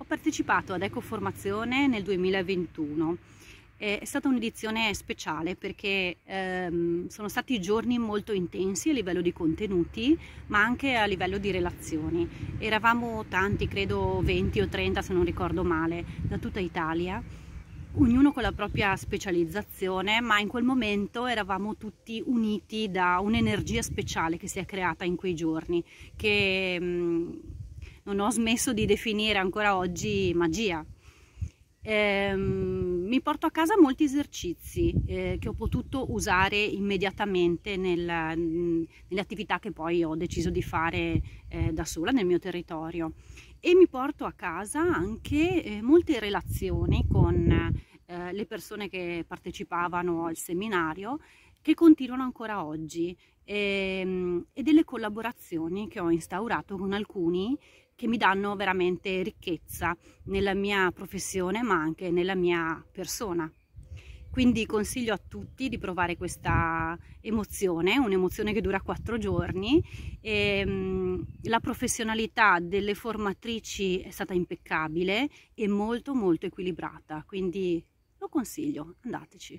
Ho partecipato ad Ecoformazione nel 2021. È stata un'edizione speciale perché ehm, sono stati giorni molto intensi a livello di contenuti ma anche a livello di relazioni. Eravamo tanti, credo 20 o 30 se non ricordo male, da tutta Italia, ognuno con la propria specializzazione ma in quel momento eravamo tutti uniti da un'energia speciale che si è creata in quei giorni che... Non ho smesso di definire ancora oggi magia. Eh, mi porto a casa molti esercizi eh, che ho potuto usare immediatamente nel, nelle attività che poi ho deciso di fare eh, da sola nel mio territorio e mi porto a casa anche eh, molte relazioni con eh, le persone che partecipavano al seminario che continuano ancora oggi e, ehm, e delle collaborazioni che ho instaurato con alcuni che mi danno veramente ricchezza nella mia professione ma anche nella mia persona. Quindi consiglio a tutti di provare questa emozione, un'emozione che dura quattro giorni. E, um, la professionalità delle formatrici è stata impeccabile e molto molto equilibrata, quindi lo consiglio, andateci.